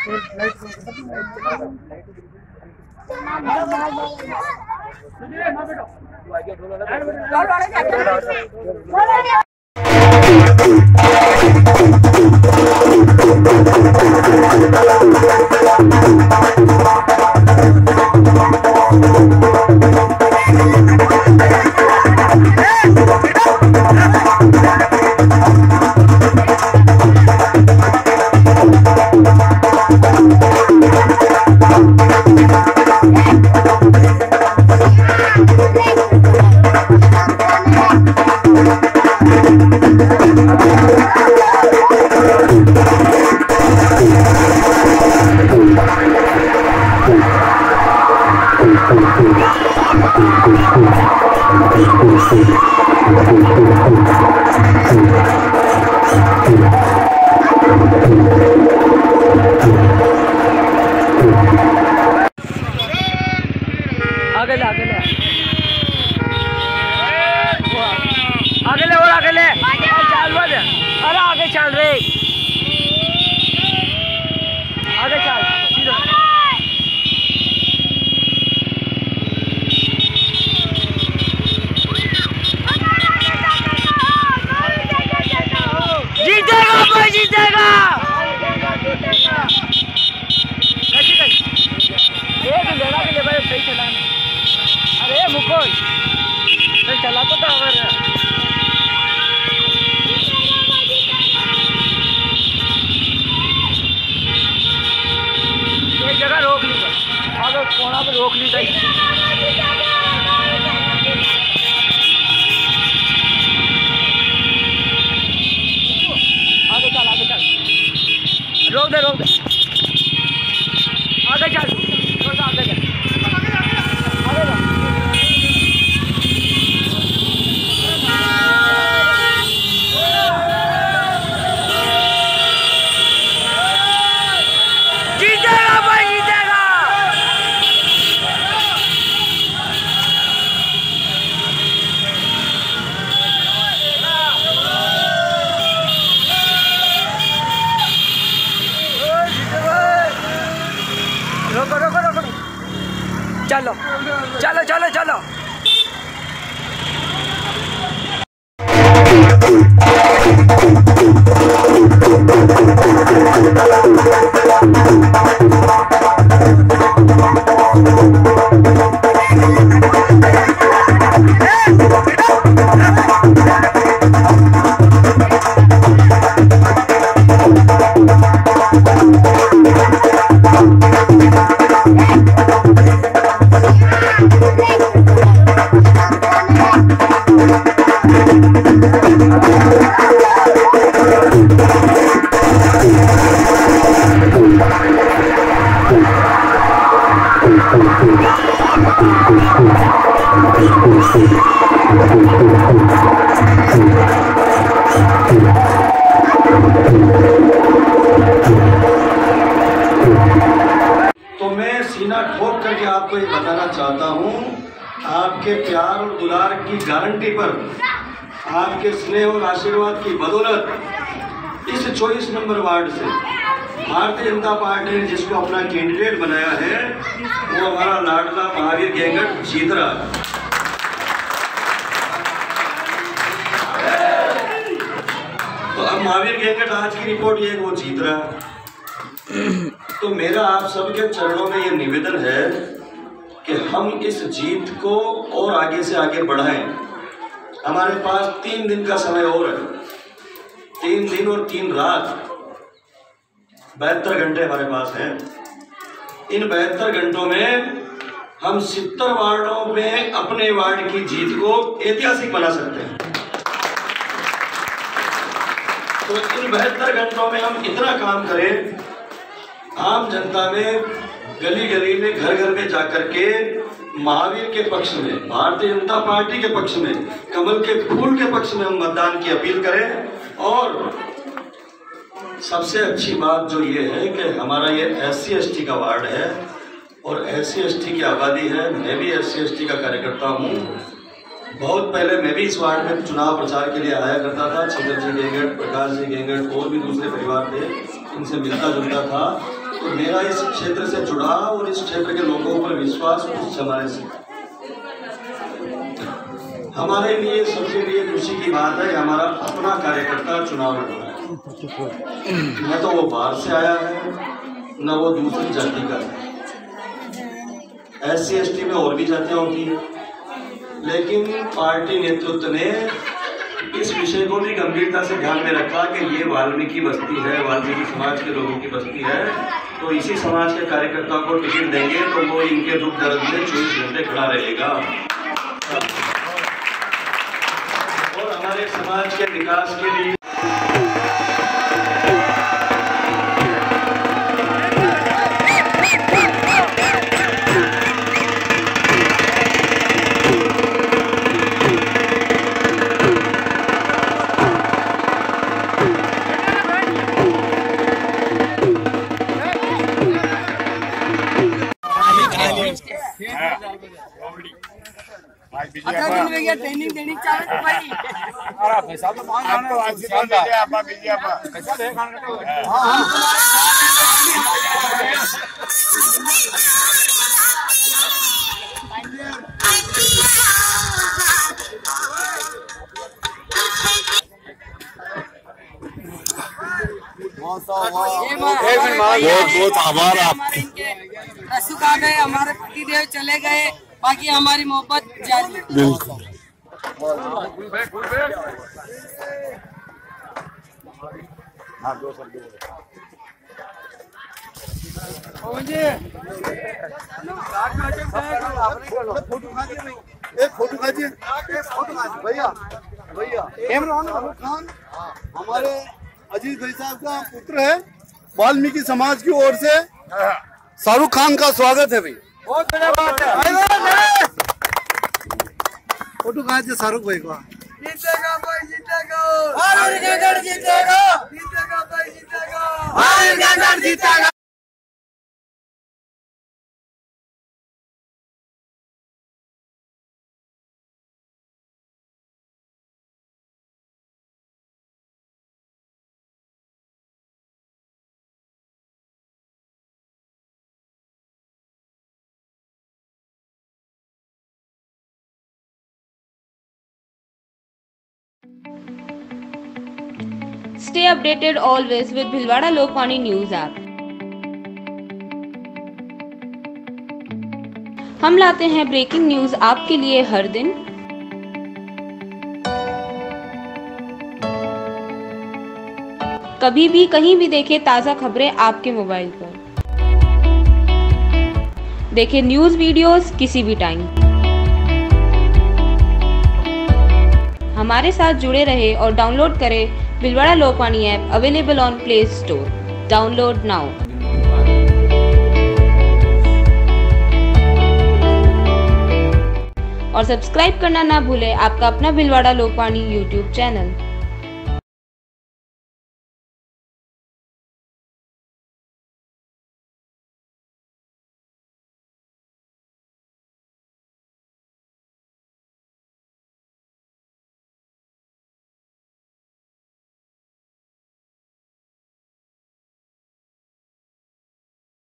आगे तो मैं सीना ठोक करके आपको ये बताना चाहता हूँ, आपके प्यार और दुलार की गारंटी पर, आपके स्नेह और आशीर्वाद की बदौलत इस 24 नंबर वार्ड से। भारतीय जनता पार्टी ने जिसको अपना कैंडिडेट बनाया है, वो हमारा लाडला महावीर गैंगट जीत रहा तो अब महावीर गैंगट आज की रिपोर्ट ये वो जीत रहा तो मेरा आप सबके चरणों में ये निवेदन है कि हम इस जीत को और आगे से आगे बढ़ाएँ। हमारे पास तीन दिन का समय और है। तीन दिन और तीन रात। बहत्तर घंटे हमारे पास हैं। इन बहत्तर घंटों में हम सितर वार्डों में अपने वार्ड की जीत को ऐतिहासिक बना सकते हैं। तो इन बहत्तर घंटों में हम इतना काम करें, आम जनता में गली गली में घर घर में जाकर के महावीर के पक्ष में, भारतीय जनता पार्टी के पक्ष में, कमल के फूल के पक्ष में हम मतदान की अपील करें और सबसे अच्छी बात जो ये है कि हमारा ये एस सी का वार्ड है और एस सी की आबादी है। मैं भी एस सी का कार्यकर्ता हूँ। बहुत पहले मैं भी इस वार्ड में चुनाव प्रचार के लिए आया करता था। छतर जी गेंगट, प्रकाश जी गेंगट और भी दूसरे परिवार थे, इनसे मिलता जुलता था। तो मेरा इस क्षेत्र से जुड़ाव और इस क्षेत्र के लोगों पर विश्वास उस जमाने से। हमारे लिए, सबके लिए खुशी की बात है कि हमारा अपना कार्यकर्ता चुनाव लड़ रहा है। न तो वो बाहर से आया है, न वो दूसरी जाति का है। एस सी एस टी में और भी जातियाँ होती हैं। लेकिन पार्टी नेतृत्व ने इस विषय को भी गंभीरता से ध्यान में रखा कि ये वाल्मीकि बस्ती है, वाल्मीकि समाज के लोगों की बस्ती है। तो इसी समाज के कार्यकर्ताओं को टिकट देंगे तो वो इनके दुख दर्द में चौबीस घंटे खड़ा रहेगा। और हमारे समाज के विकास के लिए ट्रेनिंग देनी चाहिए भाई। आपको आशीर्वाद दे आपा बीजे आपा। बहुत बहुत आभार आप। रसूख आ गए हमारे पति देव चले गए। बाकी हमारी मोहब्बत जारी बिल्कुल। एक फ़ोटो भैया भैया। इमरान खान। हमारे अज़ीज़ भाई साहब का पुत्र है वाल्मीकि समाज की ओर से। शाहरुख खान का स्वागत है भाई। बहुत बढ़िया बात है। फ़ोटो खाइए शाहरुख भाई का जीतेगा भाई जीतेगा जीतेगा जीतेगा जीतेगा भाई जीतेगा जीतेगा Stay updated always with Bhilwara Lokmani News app. हम लाते हैं ब्रेकिंग न्यूज़ आपके लिए हर दिन। कभी भी कहीं भी देखें ताज़ा खबरें आपके मोबाइल पर। देखें न्यूज़ वीडियोस किसी भी टाइम हमारे साथ जुड़े रहे और डाउनलोड करें Bhilwara Lokvani app available on Play Store download now और सब्सक्राइब करना ना भूले आपका अपना भिलवाड़ा लोकवाणी यूट्यूब चैनल